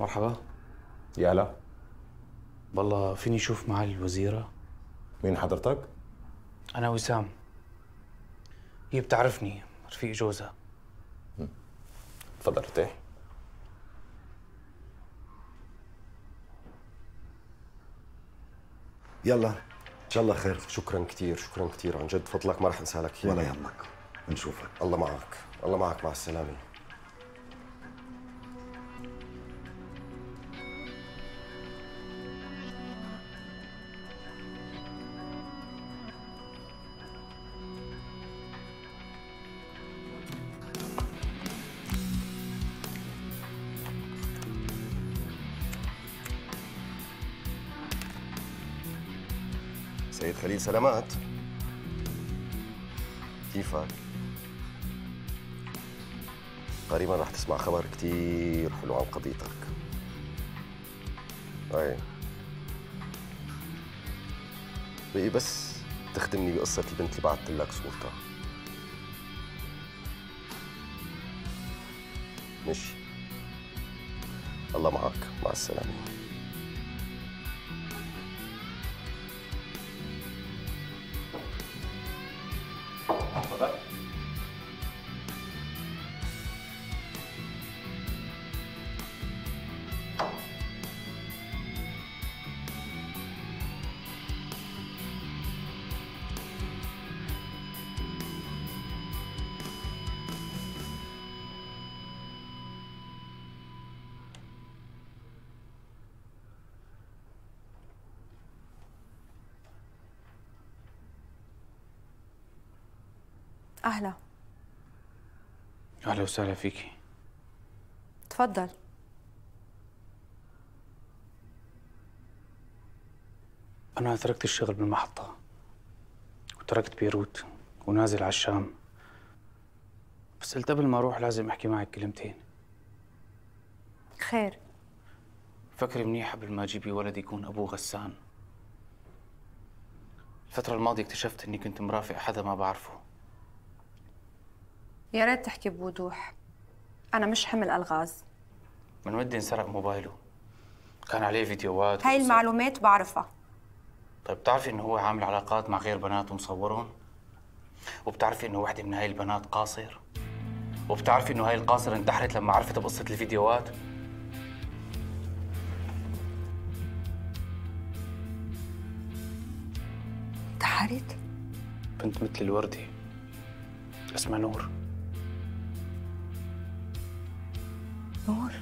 مرحبا. يا هلا. والله فيني أشوف معالي الوزيرة. مين حضرتك؟ أنا وسام. هي بتعرفني رفيق جوزها. تفضل ارتاح يلا. إن شاء الله خير. شكرا كثير شكرا كثير عن جد فضلك ما رح انسى لك ولا يهمك. بنشوفك. الله معك. الله معك. مع السلامة. سيد خليل سلامات. كيفك؟ قريبا رح تسمع خبر كتير حلو عن قضيتك. اي بقي بس تخدمني بقصة البنت اللي بعثت لك صورتها. مشي الله معك مع السلامة. أهلا. أهلا وسهلا فيكي. تفضل. أنا تركت الشغل بالمحطة وتركت بيروت ونازل على الشام. بس قلت قبل ما أروح لازم أحكي معك كلمتين. خير. فكري منيح قبل ما تجيبي ولد يكون أبوه غسان. الفترة الماضية اكتشفت إني كنت مرافق حدا ما بعرفه. يا ريت تحكي بوضوح. أنا مش حمل ألغاز. من ودي انسرق موبايله. كان عليه فيديوهات هاي. المعلومات بعرفها. طيب بتعرفي إنه هو عامل علاقات مع غير بنات ومصورهم؟ وبتعرفي إنه وحده من هاي البنات قاصر؟ وبتعرفي إنه هاي القاصر انتحرت لما عرفت بقصة الفيديوهات؟ انتحرت؟ بنت مثل الوردة اسمها نور. نور